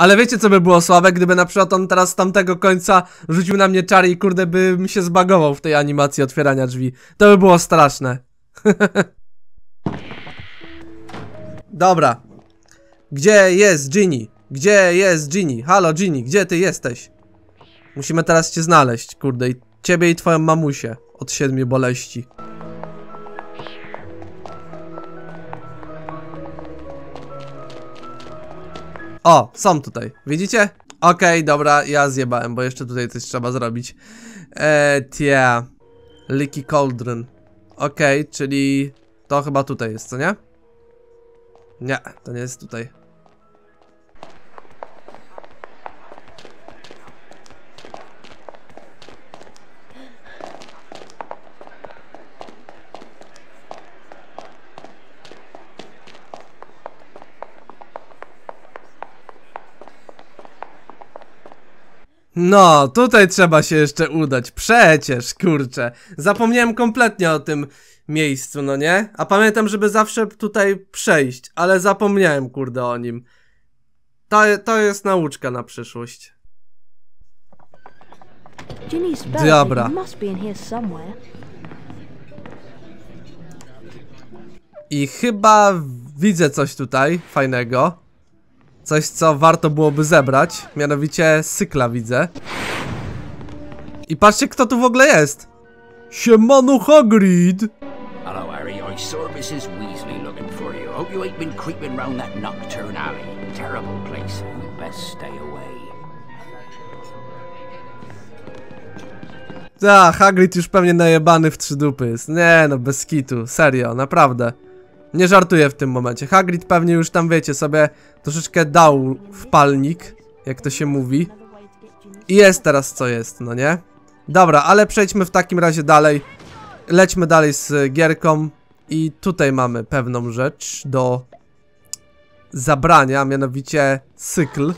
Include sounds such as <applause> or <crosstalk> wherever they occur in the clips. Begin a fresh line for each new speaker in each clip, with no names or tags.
Ale wiecie co by było słabe, gdyby na przykład on teraz z tamtego końca rzucił na mnie czary i kurde by mi się zbagował w tej animacji otwierania drzwi. To by było straszne. <laughs> Dobra. Gdzie jest Ginny? Gdzie jest Ginny? Halo Ginny, gdzie ty jesteś? Musimy teraz cię znaleźć, kurde, i ciebie i twoją mamusię od siedmiu boleści. O, są tutaj, widzicie? Okej, dobra, ja zjebałem, bo jeszcze tutaj coś trzeba zrobić. Eee, tia. Leaky Cauldron. Okej, czyli to chyba tutaj jest, co nie? Nie, to nie jest tutaj. No, tutaj trzeba się jeszcze udać. Przecież, kurczę. Zapomniałem kompletnie o tym miejscu, no nie? A pamiętam, żeby zawsze tutaj przejść, ale zapomniałem, kurde, o nim. To, to jest nauczka na przyszłość. Dobra. I chyba widzę coś tutaj fajnego. Coś, co warto byłoby zebrać. Mianowicie sykla widzę. I patrzcie, kto tu w ogóle jest. Siemano Hagrid!
Hello, Harry. I saw Mrs. Weasley looking for you. Hope you ain't been creeping round that nocturne alley. Terrible place. Best stay away.
Hagrid już pewnie najebany w trzy dupy jest. Nie no, bez kitu, serio, naprawdę. Nie żartuję w tym momencie. Hagrid pewnie już tam, wiecie, sobie troszeczkę dał wpalnik, jak to się mówi. I jest teraz co jest, no nie? Dobra, ale przejdźmy w takim razie dalej. Lećmy dalej z gierką. I tutaj mamy pewną rzecz do zabrania, mianowicie cykl.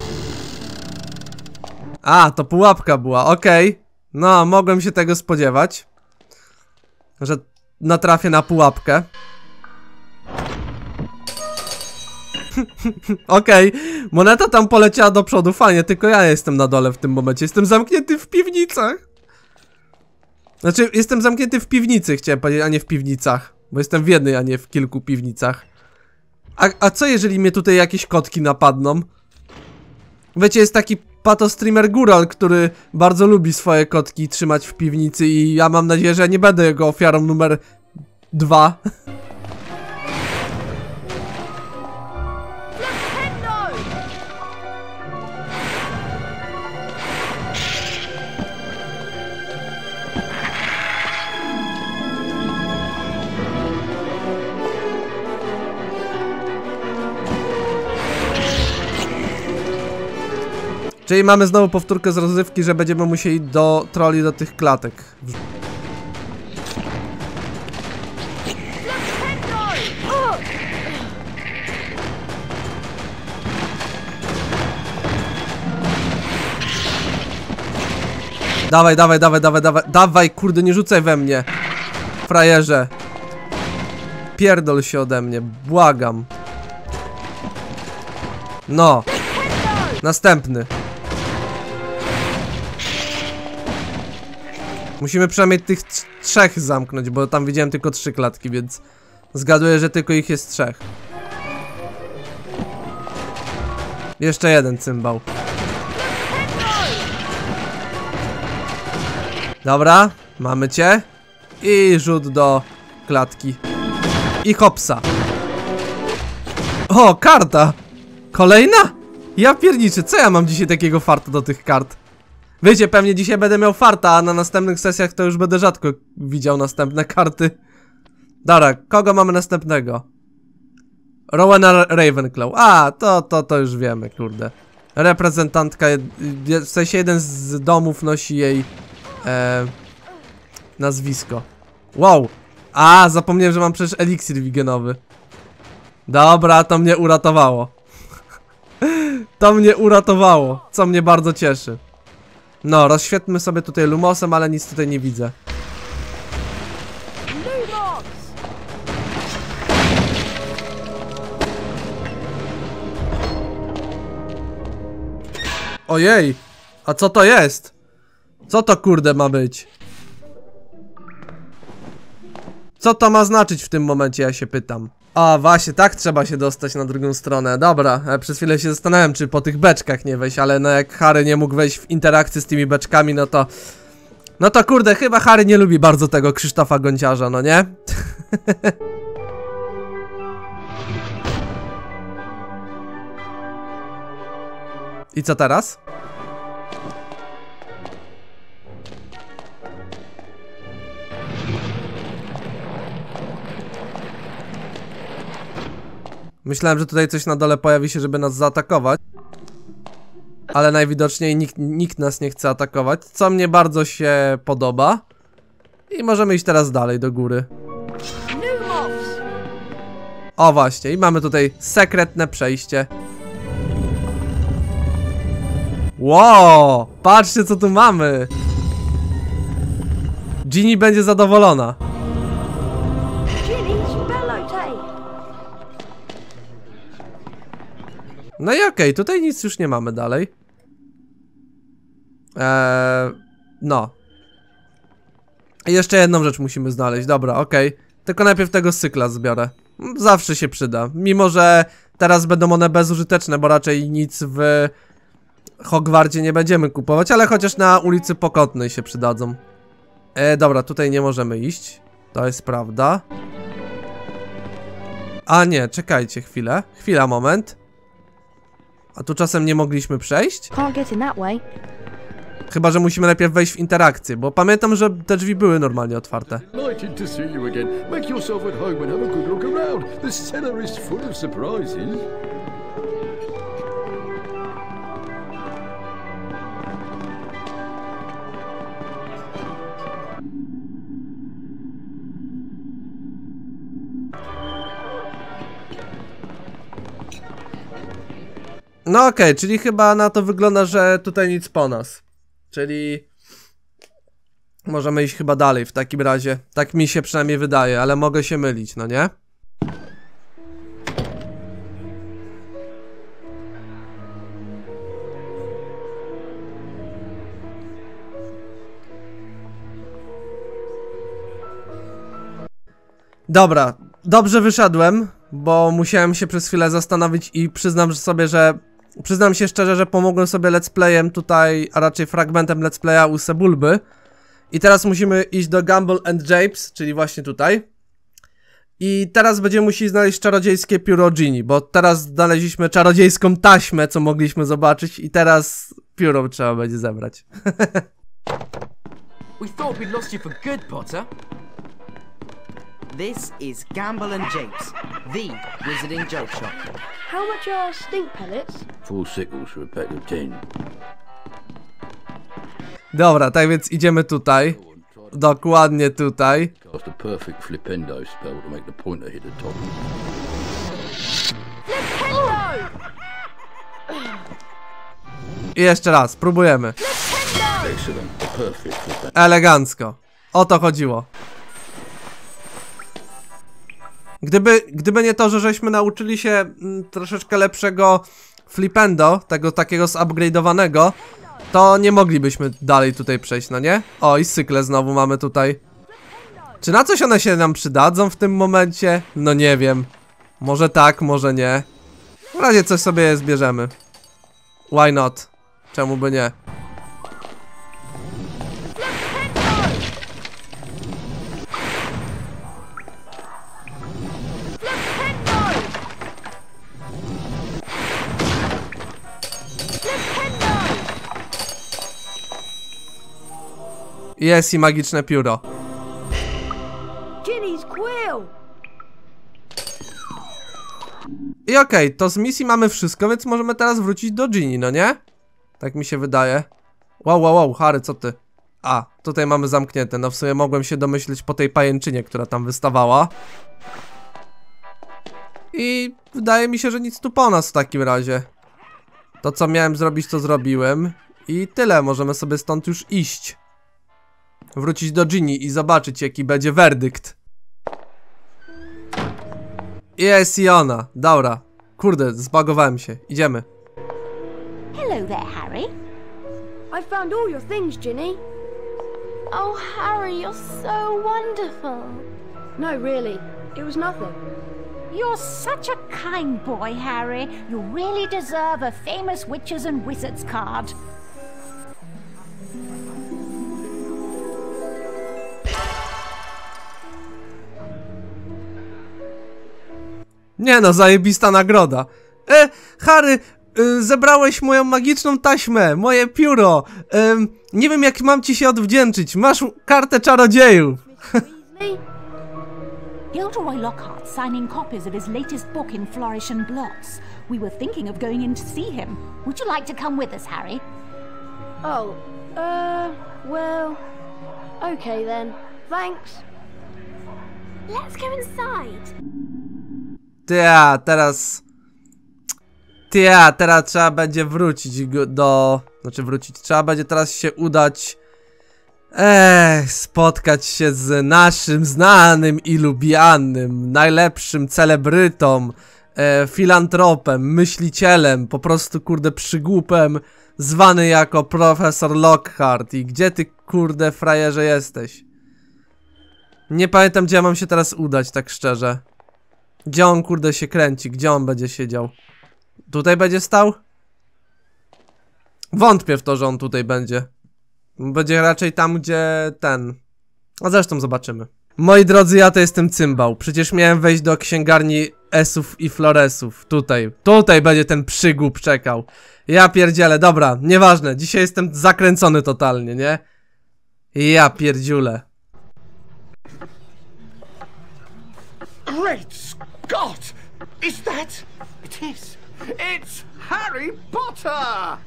A, to pułapka była, okej. No, mogłem się tego spodziewać. Że natrafię na pułapkę. <laughs> Okej, moneta tam poleciała do przodu, fajnie, tylko ja jestem na dole w tym momencie. Jestem zamknięty w piwnicach. Znaczy, jestem zamknięty w piwnicy, chciałem powiedzieć, a nie w piwnicach. Bo jestem w jednej, a nie w kilku piwnicach. A, a co jeżeli mnie tutaj jakieś kotki napadną? Wiecie, jest taki pato streamer Gural, który bardzo lubi swoje kotki trzymać w piwnicy i ja mam nadzieję, że nie będę jego ofiarą numer dwa. <laughs> Czyli mamy znowu powtórkę z rozrywki, że będziemy musieli do troli do tych klatek. Dawaj, dawaj, dawaj, dawaj, dawaj, dawaj, kurde, nie rzucaj we mnie. Frajerze. Pierdol się ode mnie, błagam. No. Następny. Musimy przynajmniej tych trz- trzech zamknąć, bo tam widziałem tylko trzy klatki, więc zgaduję, że tylko ich jest trzech. Jeszcze jeden cymbał. Dobra, mamy cię. I rzut do klatki. I hopsa. O, karta! Kolejna? Ja pierniczę, co ja mam dzisiaj takiego farta do tych kart? Wiecie, pewnie dzisiaj będę miał farta, a na następnych sesjach to już będę rzadko widział następne karty. Dobra, kogo mamy następnego? Rowena Ravenclaw. A, to, to, to już wiemy, kurde. Reprezentantka, w sensie jeden z domów nosi jej e, nazwisko. Wow. A, zapomniałem, że mam przecież eliksir wigenowy. Dobra, to mnie uratowało. <laughs> To mnie uratowało, co mnie bardzo cieszy. No, rozświetlmy sobie tutaj lumosem, ale nic tutaj nie widzę. Ojej, a co to jest? Co to kurde ma być? Co to ma znaczyć w tym momencie, ja się pytam. A właśnie, tak trzeba się dostać na drugą stronę. Dobra, e, przez chwilę się zastanawiałem, czy po tych beczkach nie wejść, ale no jak Harry nie mógł wejść w interakcję z tymi beczkami, no to... No to kurde, chyba Harry nie lubi bardzo tego Krzysztofa Gąciarza, no nie? <laughs> I co teraz? Myślałem, że tutaj coś na dole pojawi się, żeby nas zaatakować. Ale najwidoczniej nikt, nikt nas nie chce atakować, co mnie bardzo się podoba. I możemy iść teraz dalej do góry. O właśnie, i mamy tutaj sekretne przejście. Wow, patrzcie co tu mamy. Ginny będzie zadowolona. No i okej, tutaj nic już nie mamy dalej. Eee, no. I jeszcze jedną rzecz musimy znaleźć, dobra, okej. Tylko najpierw tego cykla zbiorę. Zawsze się przyda. Mimo, że teraz będą one bezużyteczne, bo raczej nic w Hogwarcie nie będziemy kupować, ale chociaż na ulicy Pokotnej się przydadzą. E, dobra, tutaj nie możemy iść. To jest prawda. A nie, czekajcie chwilę. Chwila, moment. A tu czasem nie mogliśmy przejść? Chyba, że musimy najpierw wejść w interakcję, bo pamiętam, że te drzwi były normalnie otwarte. No okej, czyli chyba na to wygląda, że tutaj nic po nas. Czyli... Możemy iść chyba dalej w takim razie. Tak mi się przynajmniej wydaje, ale mogę się mylić, no nie? Dobra, dobrze wyszedłem, bo musiałem się przez chwilę zastanowić i przyznam sobie, że Przyznam się szczerze, że pomogłem sobie let's playem tutaj, a raczej fragmentem let's playa u Sebulby. I teraz musimy iść do Gamble and Japes, czyli właśnie tutaj. I teraz będziemy musieli znaleźć czarodziejskie pióro Genie, bo teraz znaleźliśmy czarodziejską taśmę, co mogliśmy zobaczyć i teraz pióro trzeba będzie zebrać. <laughs>
We thought we'd lost you for good, Potter.
This is Gamble and Japes, the wizarding joke shop.
How much are stink pellets?
Four sickles for a pack of ten.
Dobra, tak więc idziemy tutaj. Dokładnie tutaj.
Cast a perfect flipendo spell to make the pointer hit the top.
I jeszcze raz, próbujemy.
Excellent. Perfect flipendo.
Elegancko. O to chodziło. Gdyby, gdyby nie to, że żeśmy nauczyli się mm, troszeczkę lepszego flipendo, tego takiego zupgrade'owanego, to nie moglibyśmy dalej tutaj przejść, no nie? O, i cykle znowu mamy tutaj. Czy na coś one się nam przydadzą w tym momencie? No nie wiem. Może tak, może nie. W razie coś sobie zbierzemy. Why not? Czemu by nie? Jest i magiczne pióro. I okej, to z misji mamy wszystko, więc możemy teraz wrócić do Ginny, no nie? Tak mi się wydaje. Wow, wow, wow, Harry, co ty? A, tutaj mamy zamknięte, no w sumie mogłem się domyśleć po tej pajęczynie, która tam wystawała. I wydaje mi się, że nic tu po nas w takim razie. To co miałem zrobić, to zrobiłem. I tyle, możemy sobie stąd już iść. Wrócić do Ginny i zobaczyć jaki będzie werdykt. Jest i ona, dobra. Kurde, zbagowałem się. Idziemy.
Hello there, Harry.
I found all your things, Ginny.
Oh, Harry, you're so wonderful.
No, really. It was nothing.
You're such a kind boy, Harry. You really deserve a famous witches and wizards card.
Nie no, zajebista nagroda. E, Harry, y, zebrałeś moją magiczną taśmę, moje pióro. Ym, nie wiem jak mam ci się odwdzięczyć. Masz kartę czarodziejów. <laughs>
Weasley?
Gilderoy Lockhart signing copies of his latest book in Flourish and Blots. We were thinking of going in to see him. Would you like to come with us, Harry?
Oh, uh, well. Okay then. Thanks.
Let's go inside.
Tia, teraz... Tia, teraz trzeba będzie wrócić do... Znaczy wrócić, trzeba będzie teraz się udać... Ech, spotkać się z naszym znanym i lubianym, najlepszym celebrytą, e, filantropem, myślicielem, po prostu kurde przygłupem, zwany jako profesor Lockhart. I gdzie ty kurde frajerze jesteś? Nie pamiętam gdzie ja mam się teraz udać, tak szczerze. Gdzie on kurde się kręci? Gdzie on będzie siedział? Tutaj będzie stał? Wątpię w to, że on tutaj będzie. Będzie raczej tam, gdzie ten. A zresztą zobaczymy. Moi drodzy, ja to jestem cymbał. Przecież miałem wejść do księgarni Esów i Floresów. Tutaj. Tutaj będzie ten przygłup czekał. Ja pierdzielę, dobra, nieważne. Dzisiaj jestem zakręcony totalnie, nie? Ja pierdziule.
Great Scott! Is that? It is. It's Harry Potter!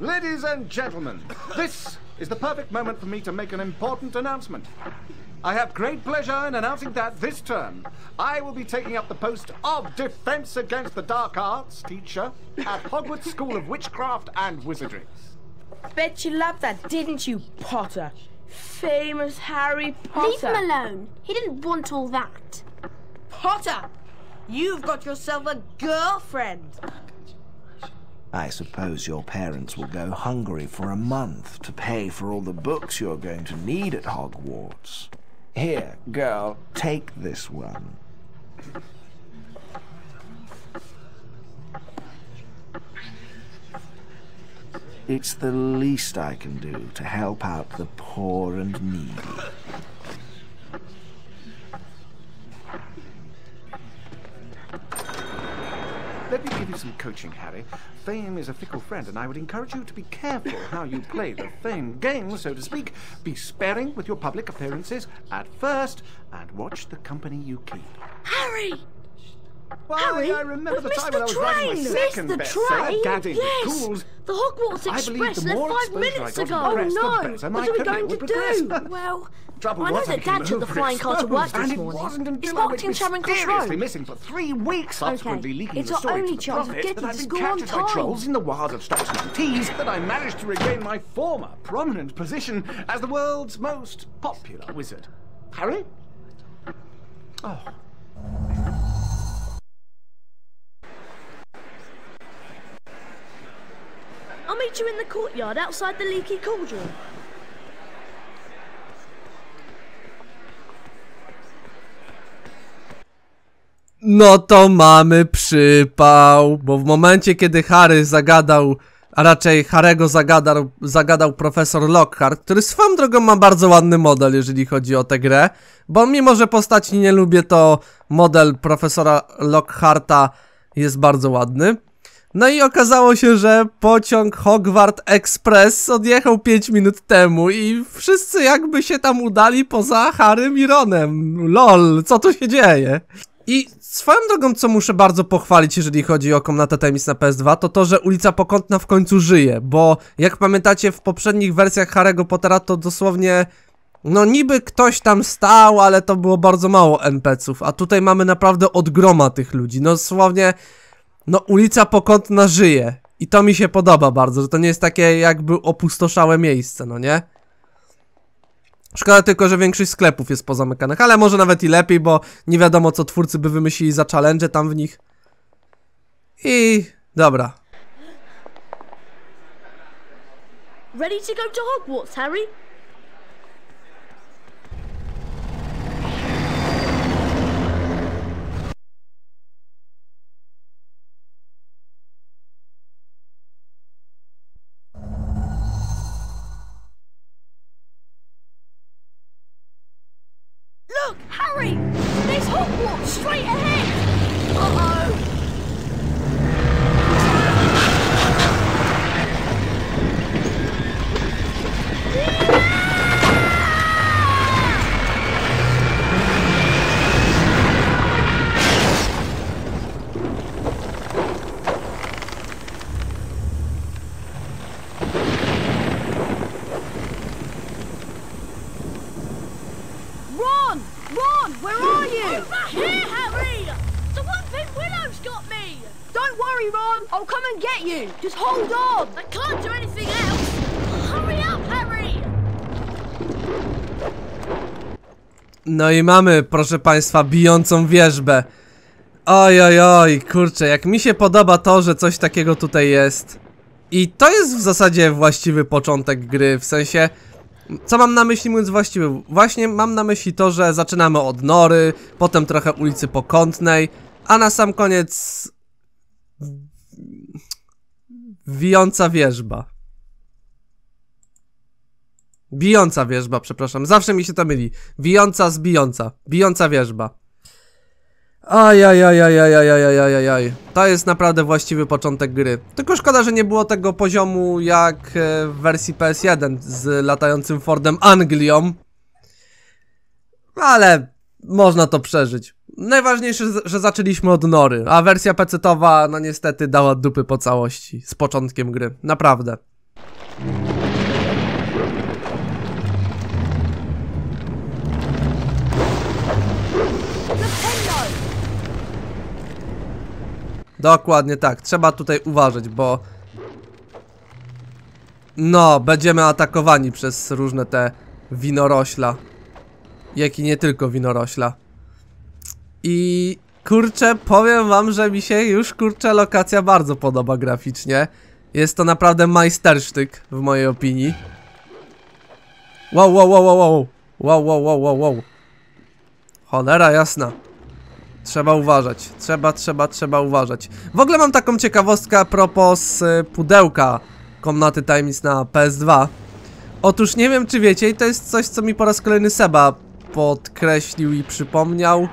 Ladies and gentlemen, this is the perfect moment for me to make an important announcement. I have great pleasure in announcing that this term I will be taking up the post of Defense Against the Dark Arts teacher at Hogwarts School of Witchcraft and Wizardry.
Bet you loved that, didn't you, Potter? Famous Harry Potter.
Leave him alone. He didn't want all that.
Potter! You've got yourself a girlfriend.
I suppose your parents will go hungry for a month to pay for all the books you're going to need at Hogwarts. Here, girl, take this one. It's the least I can do to help out the poor and needy.
Let me give you some coaching, Harry. Fame is a fickle friend, and I would encourage you to be careful how you play the fame game, so to speak. Be sparing with your public appearances at first, and watch the company you keep.
Harry!
Why,
Harry,
I remember
we've
the time
missed
when I was
the
writing my
train.
second
Missed the
bestseller,
train?
Daddy
Yes.
Ghouls.
The Hogwarts
I
Express
the
left five minutes ago.
to press,
Oh, no. What are we going to do? <laughs>
Well,
Trouble
I know that
became
Dad took the flying car to work
and
this
it
morning.
wasn't until
It's
I
parked
went
in Charing Cross
mysteriously
Road.
missing for three weeks, subsequently leaking
It's
the
our
story
only
to the
chance of getting
that
to
I'd been
school on
captured by
time.
trolls in the wilds of Stockton on Tees, that I managed to regain my former prominent position as the world's most popular wizard. Harry? Oh.
Meet you in the courtyard outside the leaky cauldron.
No to mamy przypał, bo w momencie kiedy Harry zagadał, a raczej Harego zagadał, zagadał profesor Lockhart, który swoją drogą ma bardzo ładny model, jeżeli chodzi o tę grę, bo mimo, że postaci nie lubię, to model profesora Lockharta jest bardzo ładny. No i okazało się, że pociąg Hogwart Express odjechał 5 minut temu i wszyscy jakby się tam udali poza Harrym i Ronem. Lol, co tu się dzieje? I swoją drogą, co muszę bardzo pochwalić, jeżeli chodzi o komnatę Temis na PS2, to to, że ulica Pokątna w końcu żyje, bo jak pamiętacie w poprzednich wersjach Harry'ego Pottera to dosłownie no niby ktoś tam stał, ale to było bardzo mało NPC-ów, a tutaj mamy naprawdę od groma tych ludzi, no dosłownie no ulica Pokątna żyje i to mi się podoba bardzo, że to nie jest takie jakby opustoszałe miejsce, no nie? Szkoda tylko, że większość sklepów jest pozamykanych, ale może nawet i lepiej, bo nie wiadomo co twórcy by wymyślili za challenge tam w nich. I dobra.
Ready to go to Hogwarts, Harry?
Look, Harry! There's Hogwarts straight ahead! Uh-oh!
I'll come and get you. Just hold on.
I can't do anything else! Hurry up, Harry!
No i mamy, proszę państwa, bijącą wierzbę. Oj, oj, oj, kurczę, jak mi się podoba to, że coś takiego tutaj jest. I to jest w zasadzie właściwy początek gry, w sensie... Co mam na myśli mówiąc właściwy? Właśnie mam na myśli to, że zaczynamy od Nory, potem trochę ulicy Pokątnej, a na sam koniec... Wijąca wierzba. Bijąca wierzba, przepraszam. Zawsze mi się to myli. Wijąca z bijąca. Bijąca wierzba. Ajajajajajajajajajaj. To jest naprawdę właściwy początek gry. Tylko szkoda, że nie było tego poziomu jak e, w wersji PS1 z latającym Fordem Anglią. Ale można to przeżyć. Najważniejsze, że zaczęliśmy od Nory, a wersja PC-towa, no niestety, dała dupy po całości z początkiem gry. Naprawdę. Dokładnie tak, trzeba tutaj uważać, bo... No, będziemy atakowani przez różne te winorośla. Jak i nie tylko winorośla. I kurczę, powiem wam, że mi się już kurczę lokacja bardzo podoba graficznie. Jest to naprawdę majstersztyk w mojej opinii. Wow, wow, wow, wow, wow. Wow, wow, wow, wow, wow. Cholera jasna. Trzeba uważać. Trzeba, trzeba, trzeba uważać. W ogóle mam taką ciekawostkę a propos y, pudełka Komnaty Tajemnic na PS2. Otóż nie wiem czy wiecie i to jest coś co mi po raz kolejny Seba podkreślił i przypomniał.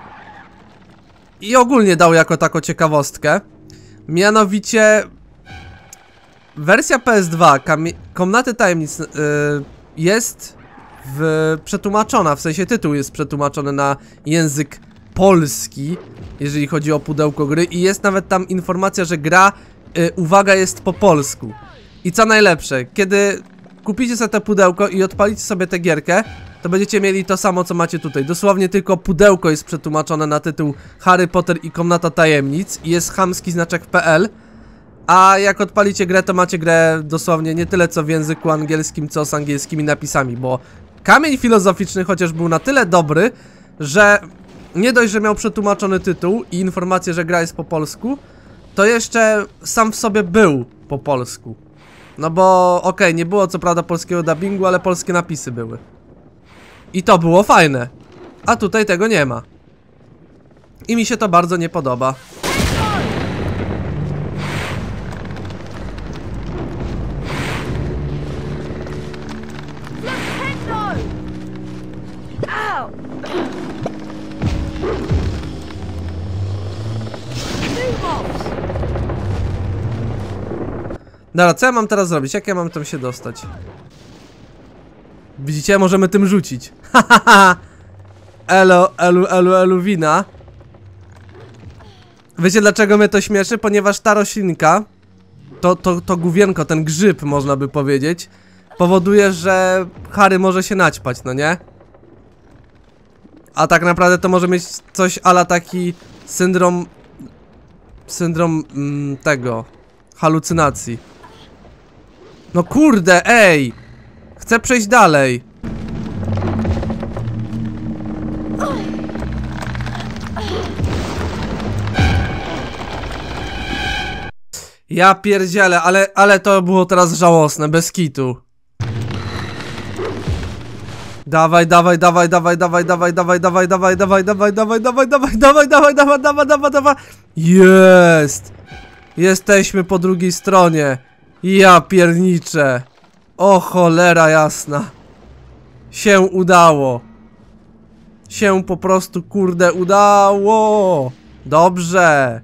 I ogólnie dał jako taką ciekawostkę. Mianowicie wersja PS2 Kamie- Komnaty Tajemnic y, jest w, przetłumaczona, w sensie tytuł jest przetłumaczony na język polski, jeżeli chodzi o pudełko gry i jest nawet tam informacja, że gra, y, uwaga, jest po polsku. I co najlepsze, kiedy kupicie sobie te pudełko i odpalicie sobie tę gierkę, to będziecie mieli to samo, co macie tutaj. Dosłownie tylko pudełko jest przetłumaczone na tytuł Harry Potter i Komnata Tajemnic i jest chamski znaczek PL, a jak odpalicie grę, to macie grę dosłownie nie tyle co w języku angielskim, co z angielskimi napisami, bo kamień filozoficzny chociaż był na tyle dobry, że nie dość, że miał przetłumaczony tytuł i informację, że gra jest po polsku, to jeszcze sam w sobie był po polsku. No bo okej, nie było co prawda polskiego dubbingu, ale polskie napisy były. I to było fajne. A tutaj tego nie ma. I mi się to bardzo nie podoba. Dobra, co ja mam teraz zrobić? Jak ja mam tam się dostać? Widzicie? Możemy tym rzucić. Hahaha! elo, elu, elu, elu, wina. Wiecie dlaczego mnie to śmieszy? Ponieważ ta roślinka, to, to, to główienko, ten grzyb można by powiedzieć, powoduje, że Harry może się naćpać, no nie? A tak naprawdę to może mieć coś ala taki syndrom... Syndrom mm, tego... Halucynacji. No kurde, ej! Chcę przejść dalej. Ja pierdzielę, ale, ale to było teraz żałosne, bez kitu. Dawaj, dawaj, dawaj, dawaj, dawaj, dawaj, dawaj, dawaj, dawaj, dawaj, dawaj, dawaj, dawaj, dawaj, dawaj, dawaj, dawaj, dawaj, dawaj, dawaj. Jest! Jesteśmy po drugiej stronie. Ja pierniczę. O cholera jasna. Się udało. Się po prostu kurde udało. Dobrze.